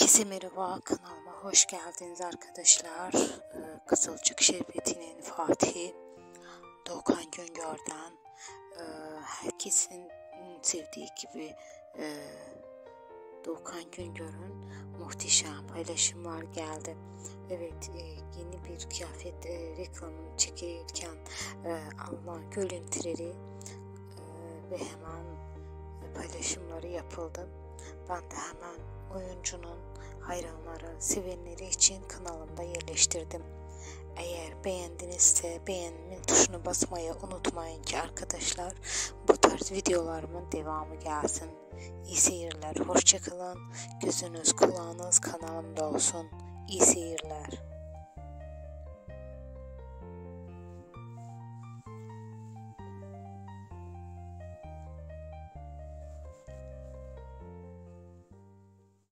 Herkese merhaba kanalıma hoş geldiniz arkadaşlar. Ee, Kızılcık Şerbeti'nin Fatih Doğukan Güngör'den e, herkesin sevdiği gibi e, Doğukan Güngör'ün muhteşem paylaşımlar geldi. Evet e, yeni bir kıyafet e, reklamını çekilirken e, alınan görüntüleri e, ve hemen paylaşımları yapıldı. Ben de hemen oyuncunun hayranları, sevenleri için kanalımda yerleştirdim. Eğer beğendinizse beğenme tuşunu basmayı unutmayın ki arkadaşlar bu tarz videolarımın devamı gelsin. İyi seyirler, hoşçakalın. Gözünüz kulağınız kanalımda olsun. İyi seyirler.